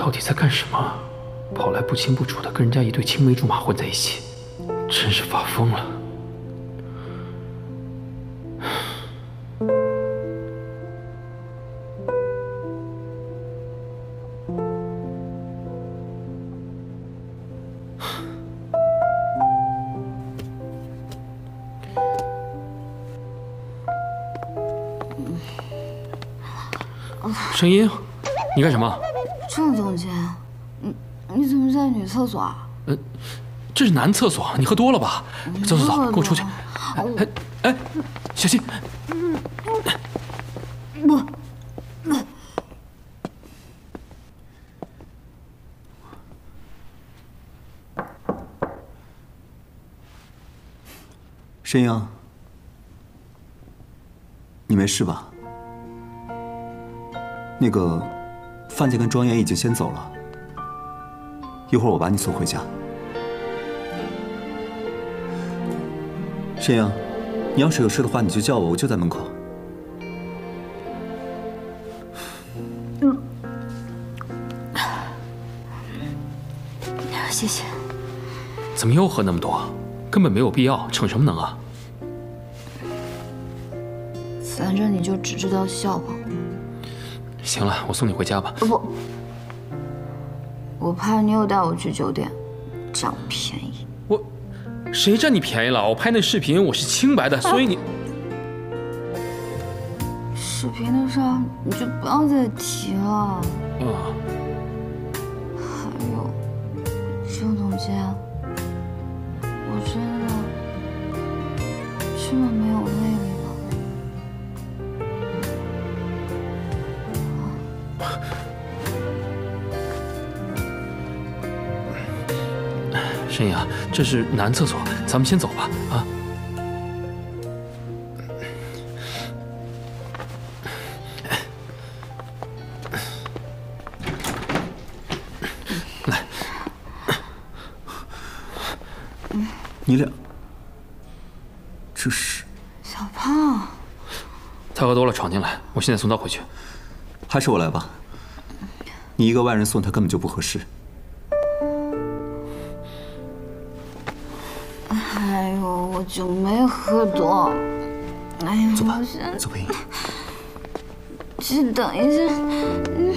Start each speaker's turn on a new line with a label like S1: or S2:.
S1: 到底在干什么？跑来不清不楚的跟人家一对青梅竹马混在一起，真是发疯了。声音，你干什么？
S2: 郑总监，你你怎么在女厕所啊？
S1: 呃，这是男厕所，你喝多了吧？走走走，跟我出去。哎哎，小心！
S2: 不，
S3: 申英，你没事吧？那个，范姐跟庄严已经先走了，一会儿我把你送回家。沈阳，你要是有事的话，你就叫我，我就在门口。
S2: 嗯谢谢。
S1: 怎么又喝那么多？根本没有必要，逞什么能啊？
S2: 反正你就只知道笑话。
S1: 行了，我送你回家吧。
S2: 不，我怕你又带我去酒店，占我便宜。
S1: 我，谁占你便宜了？我拍那视频我是清白的，所以你
S2: 视频的事儿你就不要再提了。
S1: 啊，
S2: 还有，郑总监，我真的真的没有魅
S1: 申怡啊，这是男厕所，咱们先走吧。啊，来，
S3: 你俩，这是
S2: 小胖，
S1: 他喝多了闯进来，我现在送他回去。
S3: 还是我来吧。你一个外人送他根本就不合适。
S2: 呦，我就没喝多。哎呀，
S3: 走吧
S2: 我现在
S3: 走吧，英。
S2: 去等一下。嗯，